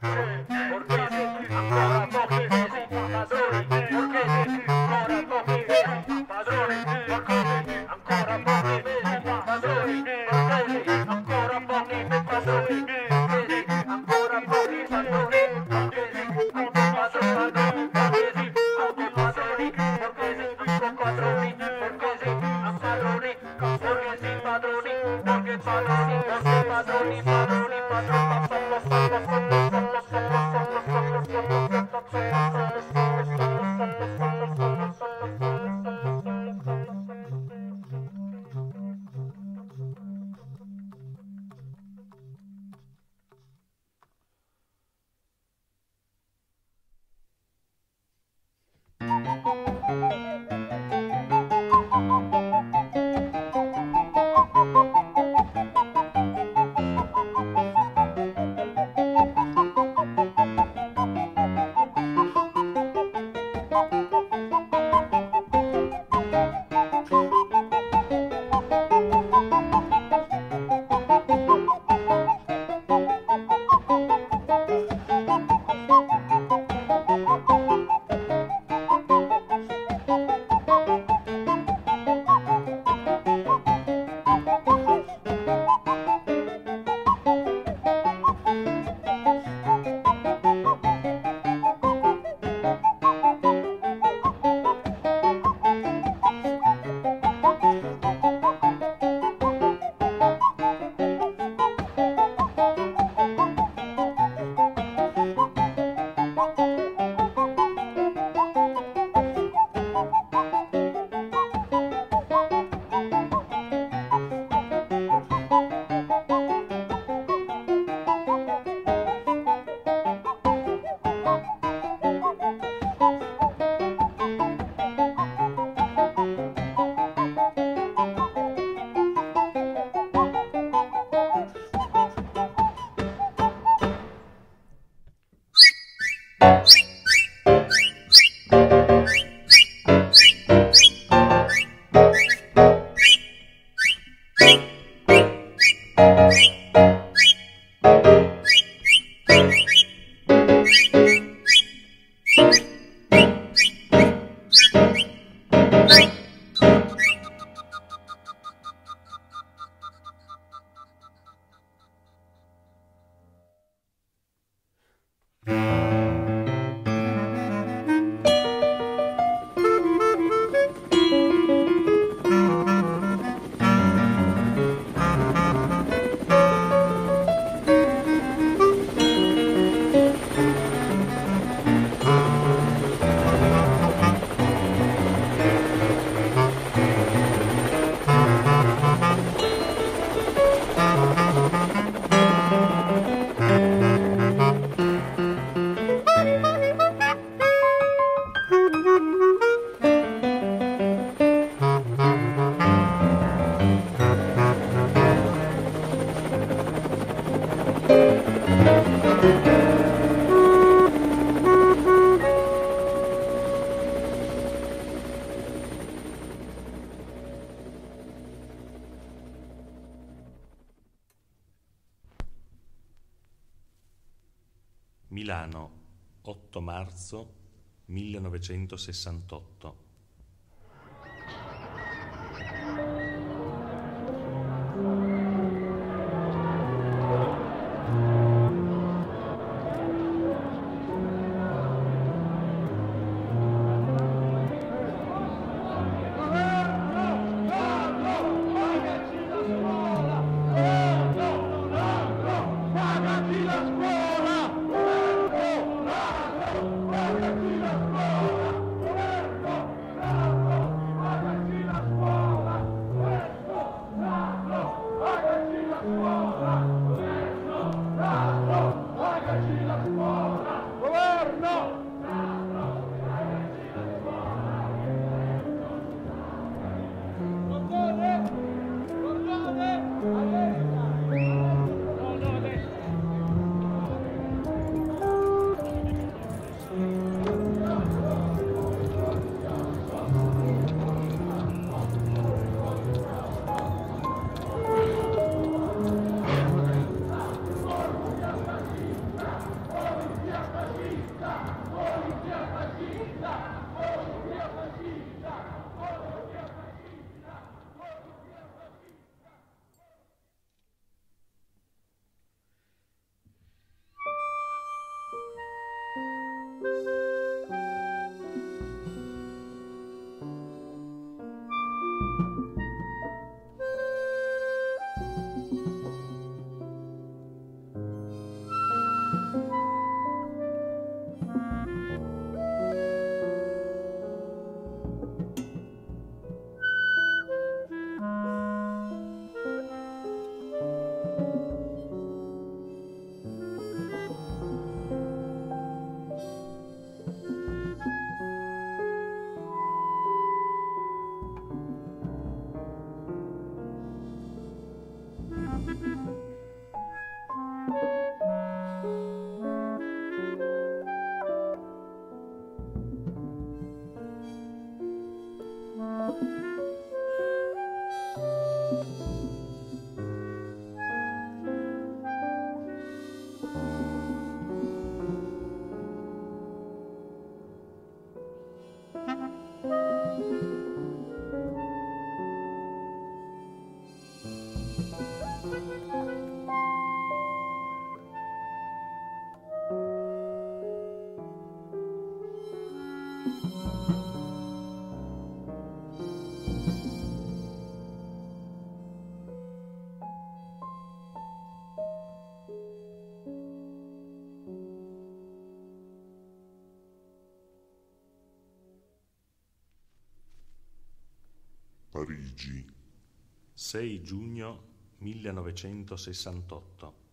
¿Por qué? ¿Por qué? Milano, 8 marzo 1968. Parigi, 6 giugno 1968